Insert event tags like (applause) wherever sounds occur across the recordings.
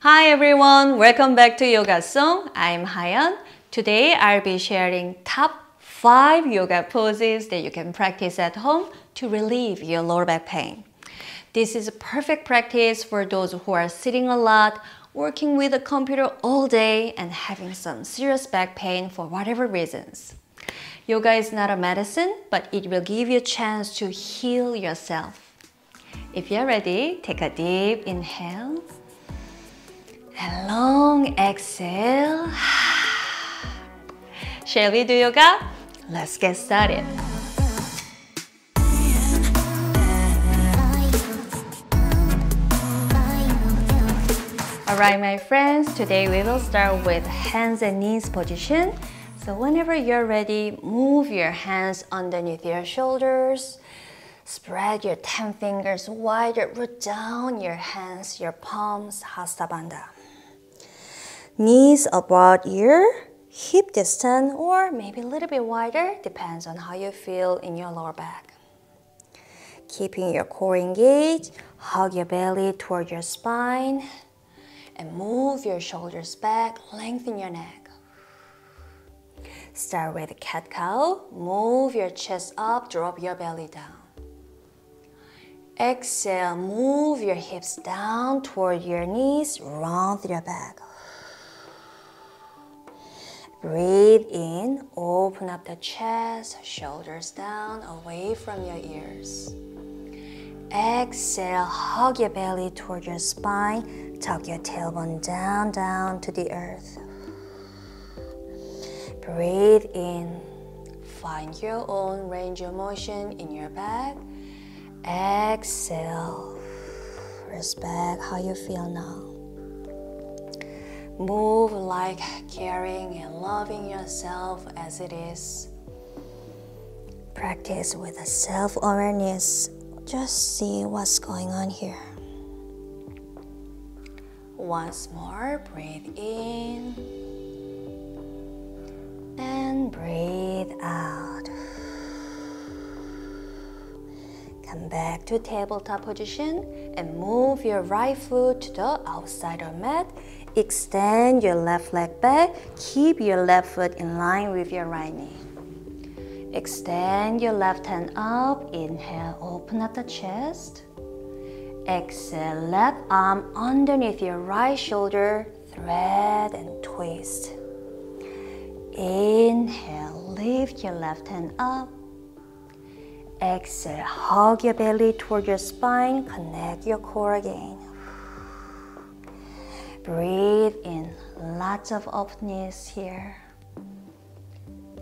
Hi everyone, welcome back to Yoga Song. I'm Hayeon. Today I'll be sharing top 5 yoga poses that you can practice at home to relieve your lower back pain. This is a perfect practice for those who are sitting a lot, working with a computer all day, and having some serious back pain for whatever reasons. Yoga is not a medicine, but it will give you a chance to heal yourself. If you're ready, take a deep inhale and long exhale. (sighs) Shall we do yoga? Let's get started. Alright, my friends, today we will start with hands and knees position. So whenever you're ready, move your hands underneath your shoulders. Spread your 10 fingers wider, root down your hands, your palms, Hasta Bandha. Knees about ear, hip distance, or maybe a little bit wider, depends on how you feel in your lower back. Keeping your core engaged, hug your belly toward your spine, and move your shoulders back, lengthen your neck. Start with cat cow. Move your chest up, drop your belly down. Exhale, move your hips down toward your knees, round your back. Breathe in, open up the chest, shoulders down, away from your ears. Exhale, hug your belly toward your spine, Tuck your tailbone down, down to the earth. Breathe in. Find your own range of motion in your back. Exhale. Respect how you feel now. Move like caring and loving yourself as it is. Practice with a self awareness. Just see what's going on here. Once more, breathe in and breathe out. Come back to tabletop position and move your right foot to the outside of mat. Extend your left leg back. Keep your left foot in line with your right knee. Extend your left hand up. Inhale, open up the chest. Exhale, left arm underneath your right shoulder, thread and twist. Inhale, lift your left hand up. Exhale, hug your belly toward your spine, connect your core again. Breathe in, lots of openness here.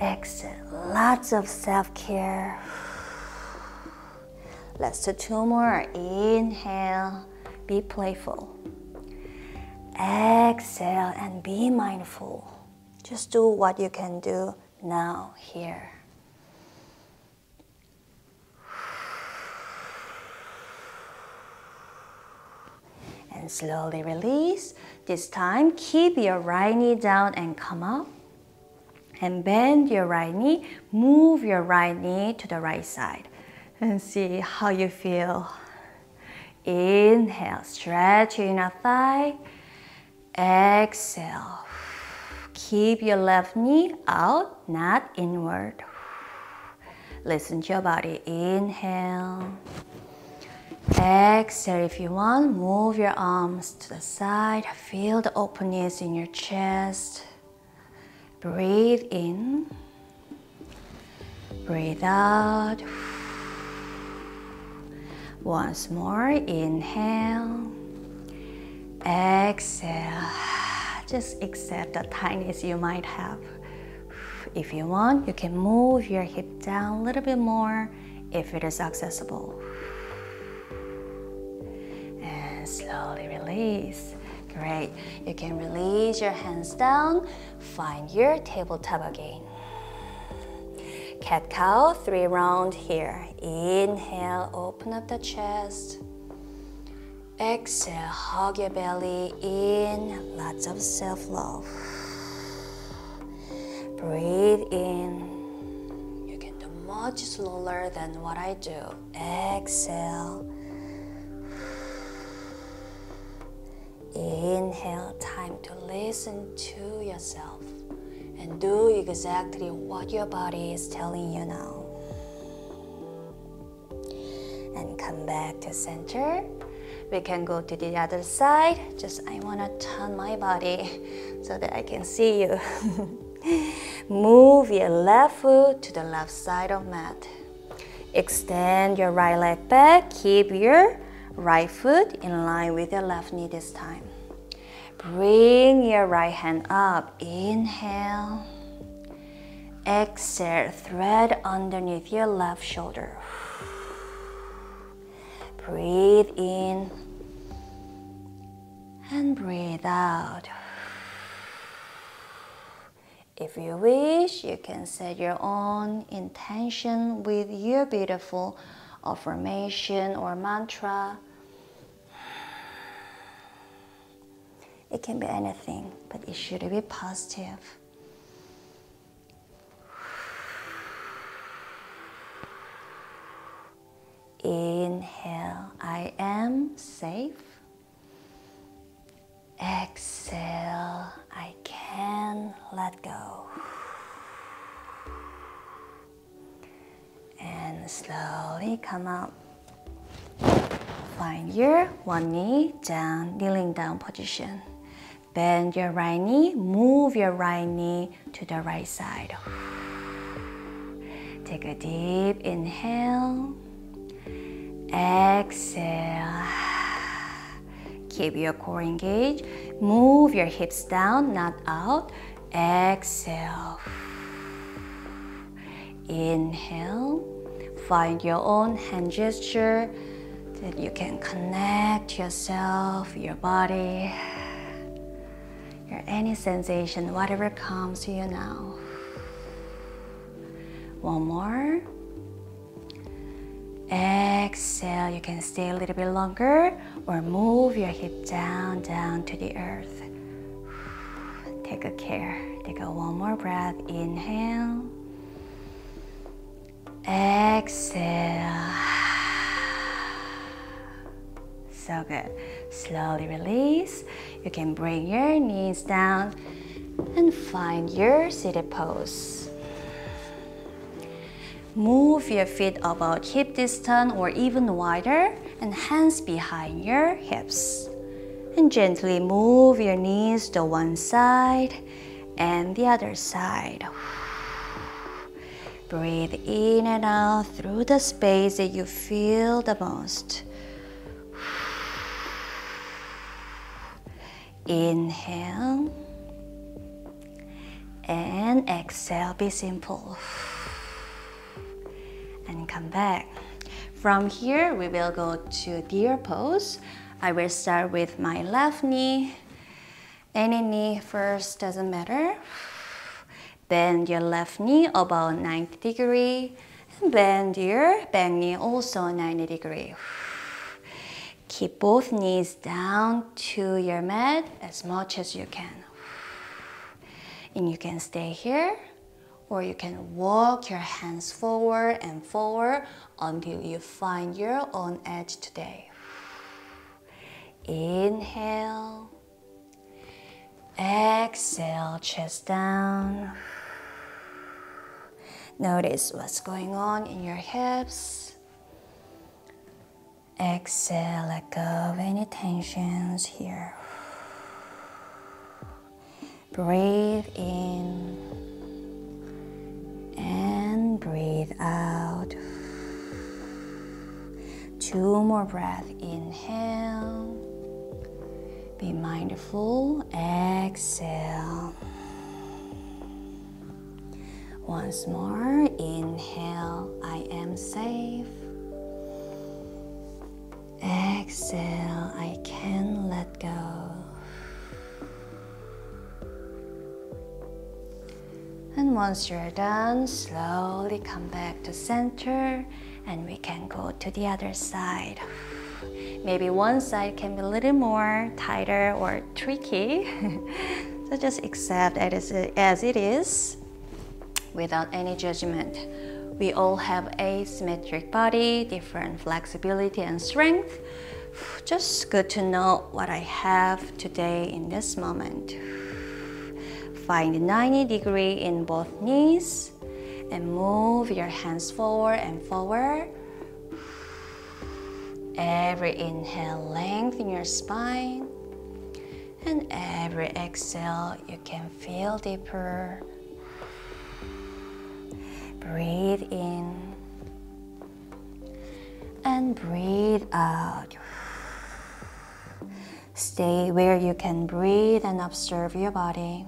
Exhale, lots of self care. Let's do two more. Inhale, be playful. Exhale and be mindful. Just do what you can do now, here. And slowly release. This time, keep your right knee down and come up. And bend your right knee. Move your right knee to the right side and see how you feel. Inhale, stretch your inner thigh. Exhale. Keep your left knee out, not inward. Listen to your body. Inhale. Exhale if you want. Move your arms to the side. Feel the openness in your chest. Breathe in. Breathe out. Once more, inhale, exhale. Just accept the tightness you might have. If you want, you can move your hip down a little bit more if it is accessible. And slowly release. Great. You can release your hands down. Find your tabletop again. Cat cow, three round here. Inhale, open up the chest. Exhale, hug your belly in. Lots of self love. Breathe in. You can do much slower than what I do. Exhale. Inhale, time to listen to yourself and do exactly what your body is telling you now. And come back to center. We can go to the other side. Just I want to turn my body so that I can see you. (laughs) Move your left foot to the left side of mat. Extend your right leg back. Keep your right foot in line with your left knee this time. Bring your right hand up. Inhale. Exhale. Thread underneath your left shoulder. Breathe in and breathe out. If you wish, you can set your own intention with your beautiful affirmation or mantra. It can be anything, but it should be positive. Inhale, I am safe. Exhale, I can let go. Slowly come up. Find your one knee down, kneeling down position. Bend your right knee, move your right knee to the right side. Take a deep inhale. Exhale. Keep your core engaged. Move your hips down, not out. Exhale. Inhale. Find your own hand gesture that you can connect yourself, your body, your any sensation, whatever comes to you now. One more. Exhale, you can stay a little bit longer or move your hip down, down to the earth. Take a care. Take a one more breath. Inhale. Exhale. So good. Slowly release. You can bring your knees down and find your seated pose. Move your feet about hip distance or even wider and hands behind your hips. And gently move your knees to one side and the other side. Breathe in and out through the space that you feel the most. Inhale and exhale, be simple and come back. From here, we will go to deer pose. I will start with my left knee. Any knee first, doesn't matter. Bend your left knee about 90 degree. And bend your back knee also 90 degree. Keep both knees down to your mat as much as you can. And you can stay here or you can walk your hands forward and forward until you find your own edge today. Inhale. Exhale, chest down. Notice what's going on in your hips. Exhale, let go of any tensions here. Breathe in and breathe out. Two more breaths. Inhale. Be mindful. Exhale. Once more. Inhale. I am safe. Exhale. I can let go. And once you're done, slowly come back to center and we can go to the other side. Maybe one side can be a little more tighter or tricky. (laughs) so just accept it as it is without any judgment. We all have asymmetric body, different flexibility and strength. (sighs) Just good to know what I have today in this moment. (sighs) Find 90 degree in both knees and move your hands forward and forward. (sighs) Every inhale, lengthen your spine. And every exhale, you can feel deeper. Breathe in and breathe out. Stay where you can breathe and observe your body.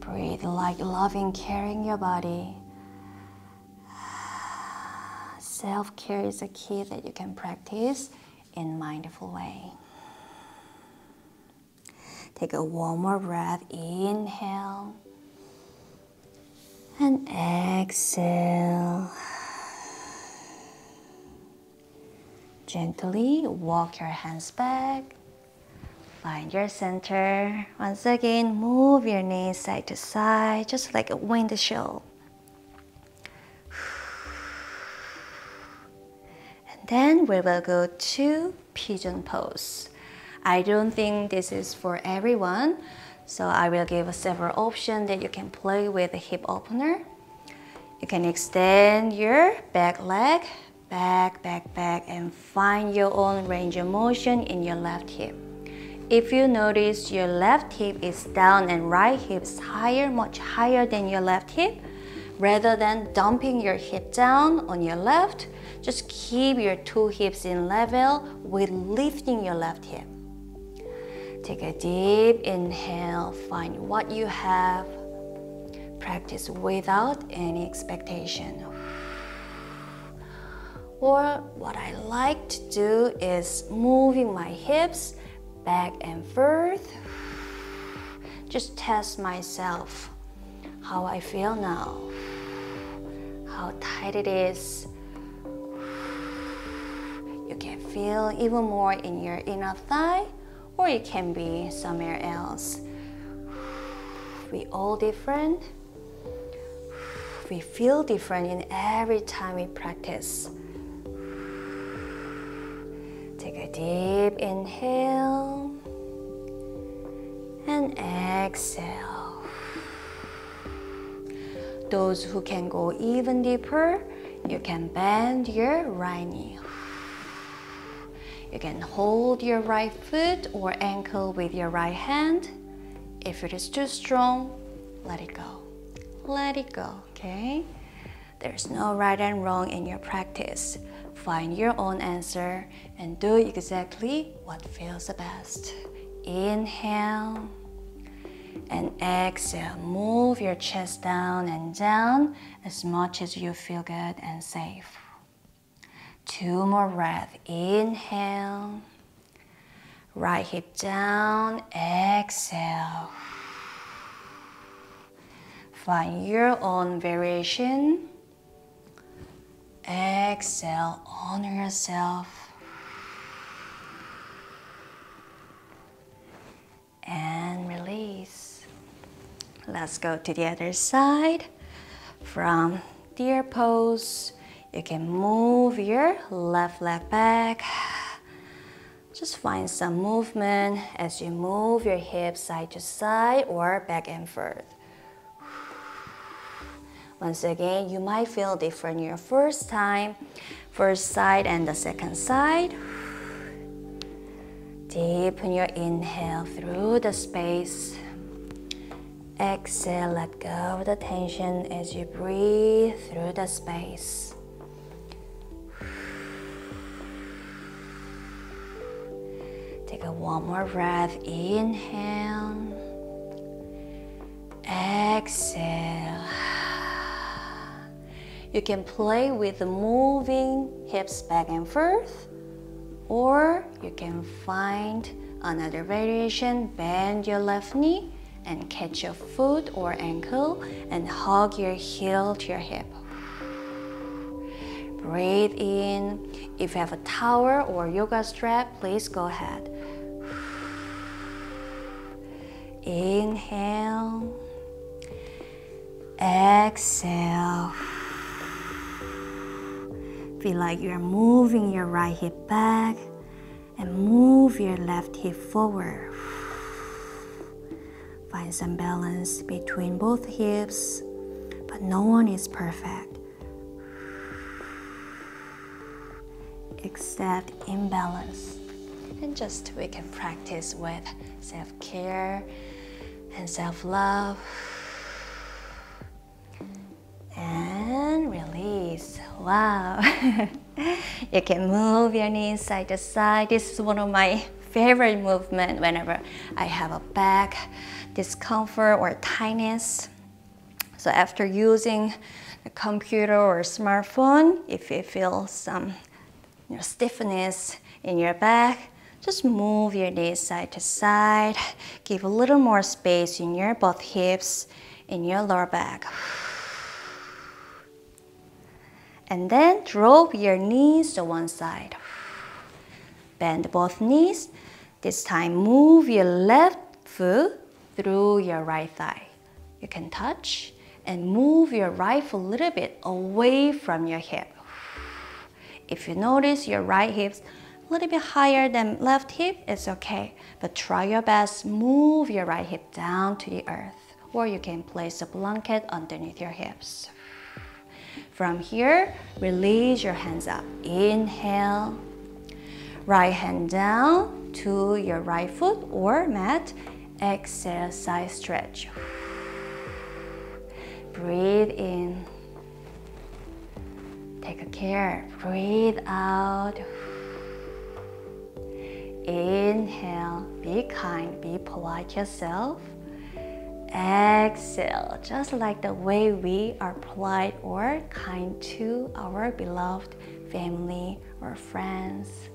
Breathe like loving, caring your body. Self care is a key that you can practice in mindful way. Take a one more breath. Inhale and exhale. Gently walk your hands back. Find your center. Once again, move your knees side to side, just like a windshield. And then we will go to pigeon pose. I don't think this is for everyone, so I will give several options that you can play with the hip opener. You can extend your back leg, back, back, back, and find your own range of motion in your left hip. If you notice your left hip is down and right hip is higher, much higher than your left hip, rather than dumping your hip down on your left, just keep your two hips in level with lifting your left hip. Take a deep inhale, find what you have. Practice without any expectation. Or what I like to do is moving my hips back and forth. Just test myself how I feel now, how tight it is. You can feel even more in your inner thigh, or it can be somewhere else. We all different. We feel different in every time we practice. Take a deep inhale and exhale. Those who can go even deeper, you can bend your right knee. You can hold your right foot or ankle with your right hand. If it is too strong, let it go. Let it go, okay? There's no right and wrong in your practice. Find your own answer and do exactly what feels the best. Inhale and exhale. Move your chest down and down as much as you feel good and safe. Two more breath. Inhale. Right hip down. Exhale. Find your own variation. Exhale, honor yourself. And release. Let's go to the other side. From deer pose, you can move your left leg back. Just find some movement as you move your hips side to side or back and forth. Once again, you might feel different your first time, first side and the second side. Deepen your inhale through the space. Exhale, let go of the tension as you breathe through the space. One more breath. Inhale. Exhale. You can play with the moving hips back and forth, or you can find another variation. Bend your left knee and catch your foot or ankle and hug your heel to your hip. Breathe in. If you have a towel or yoga strap, please go ahead. Inhale. Exhale. Feel like you're moving your right hip back and move your left hip forward. Find some balance between both hips, but no one is perfect. Except imbalance. And just we can practice with self care and self love. And release. Wow. (laughs) you can move your knees side to side. This is one of my favorite movement whenever I have a back discomfort or tightness. So after using the computer or smartphone, if you feel some you know, stiffness in your back, just move your knees side to side. Give a little more space in your both hips in your lower back. And then drop your knees to one side. Bend both knees. This time move your left foot through your right thigh. You can touch and move your right foot a little bit away from your hip. If you notice your right hip's little bit higher than left hip, it's okay. But try your best, move your right hip down to the earth. Or you can place a blanket underneath your hips. From here, release your hands up. Inhale. Right hand down to your right foot or mat Exhale, side stretch. Breathe in. Take a care. Breathe out. Inhale. Be kind. Be polite yourself. Exhale, just like the way we are polite or kind to our beloved family or friends.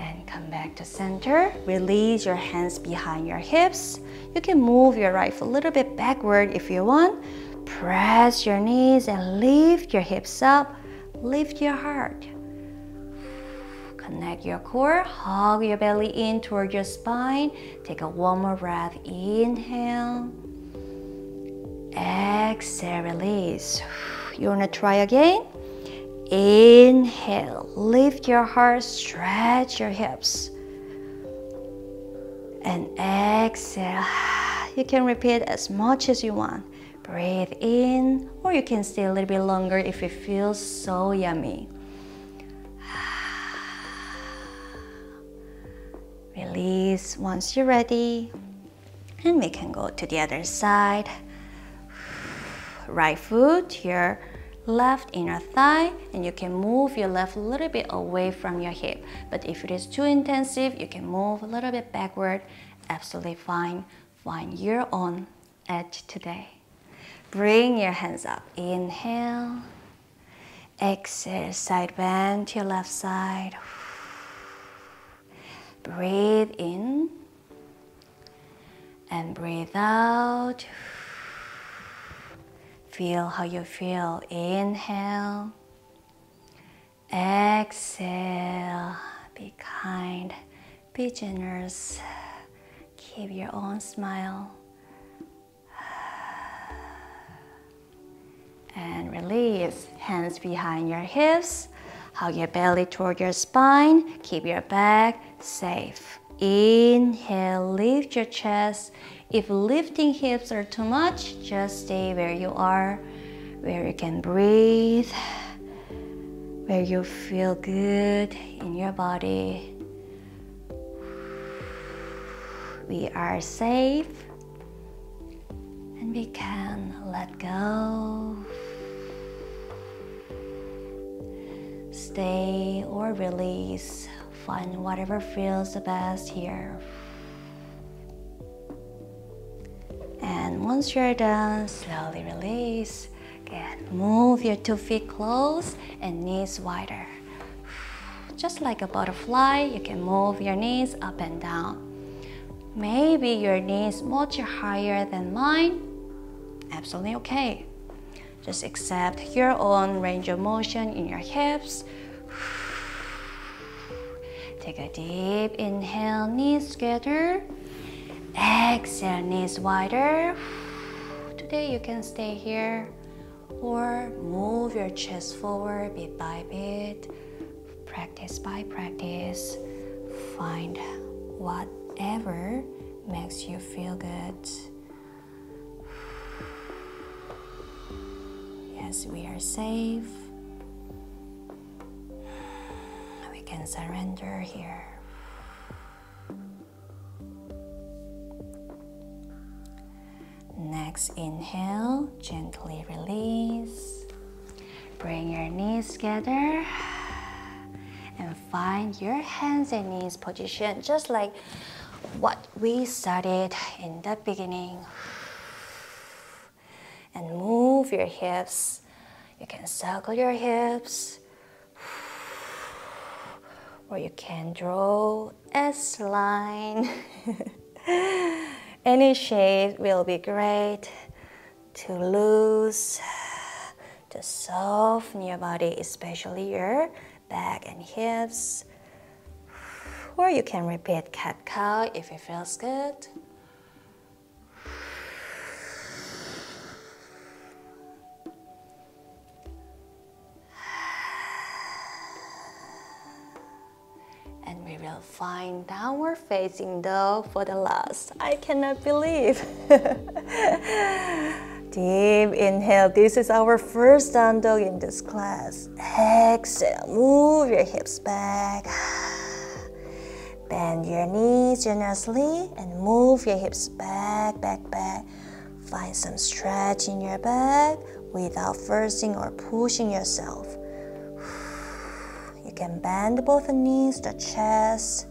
and come back to center. Release your hands behind your hips. You can move your right foot a little bit backward if you want. Press your knees and lift your hips up. Lift your heart. Connect your core. Hug your belly in toward your spine. Take a one more breath. Inhale. Exhale, release. You wanna try again? Inhale, lift your heart, stretch your hips. And exhale. (sighs) You can repeat as much as you want. Breathe in, or you can stay a little bit longer if it feels so yummy. Release once you're ready. And we can go to the other side. Right foot here left inner thigh and you can move your left a little bit away from your hip. But if it is too intensive, you can move a little bit backward. Absolutely fine. Find your own edge today. Bring your hands up. Inhale. Exhale, side bend to your left side. Breathe in and breathe out. Feel how you feel. Inhale. Exhale. Be kind. Be generous. Keep your own smile. And release. Hands behind your hips. Hug your belly toward your spine. Keep your back safe. Inhale, lift your chest. If lifting hips are too much, just stay where you are, where you can breathe, where you feel good in your body. We are safe and we can let go. Stay or release. Find whatever feels the best here. And once you're done, slowly release. Again, move your two feet close and knees wider. Just like a butterfly, you can move your knees up and down. Maybe your knees much higher than mine. Absolutely okay. Just accept your own range of motion in your hips. Take a deep inhale, knees together. Exhale, knees wider. Today you can stay here or move your chest forward bit by bit, practice by practice. Find whatever makes you feel good. Yes, we are safe. Can surrender here. Next inhale, gently release. Bring your knees together and find your hands and knees position just like what we started in the beginning. And move your hips. You can circle your hips or you can draw a line. (laughs) Any shape will be great to lose, to soften your body, especially your back and hips. Or you can repeat cat cow if it feels good. Will find downward facing dog for the last. I cannot believe. (laughs) Deep inhale. This is our first down dog in this class. Exhale. Move your hips back. (sighs) Bend your knees generously and move your hips back, back, back. Find some stretch in your back without forcing or pushing yourself can bend both the knees, the chest,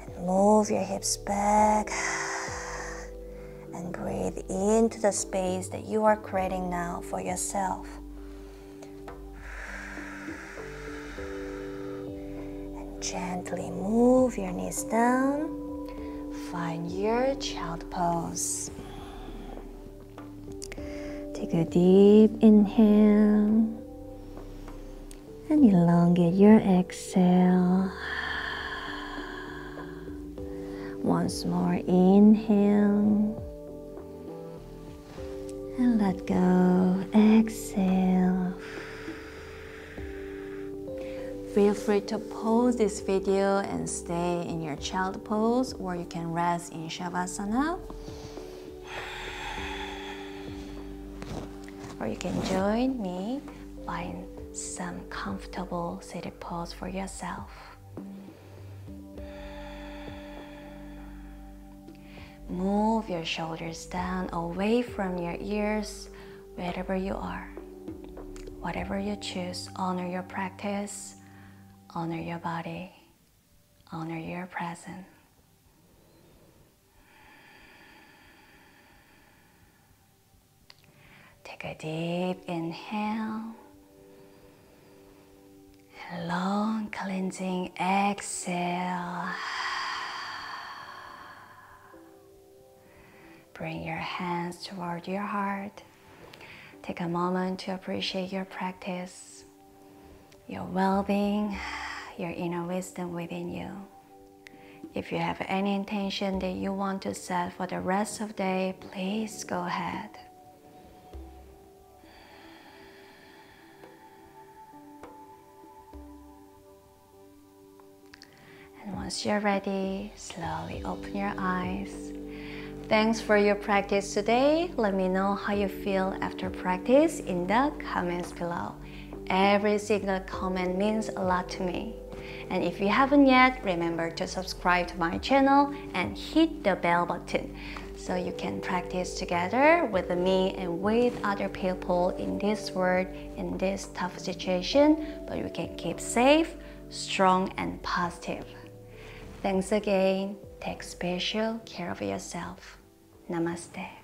and move your hips back. And breathe into the space that you are creating now for yourself. And gently move your knees down. Find your child pose. Take a deep inhale and elongate your exhale. Once more, inhale and let go. Exhale. Feel free to pause this video and stay in your child pose, or you can rest in Shavasana. Or you can join me by some comfortable seated pose for yourself. Move your shoulders down away from your ears wherever you are. Whatever you choose, honor your practice, honor your body, honor your present. Take a deep inhale long cleansing exhale. Bring your hands toward your heart. Take a moment to appreciate your practice, your well being, your inner wisdom within you. If you have any intention that you want to set for the rest of the day, please go ahead. Once you're ready, slowly open your eyes. Thanks for your practice today. Let me know how you feel after practice in the comments below. Every single comment means a lot to me. And if you haven't yet, remember to subscribe to my channel and hit the bell button so you can practice together with me and with other people in this world in this tough situation, but you can keep safe, strong, and positive. Thanks again. Take special care of yourself. Namaste.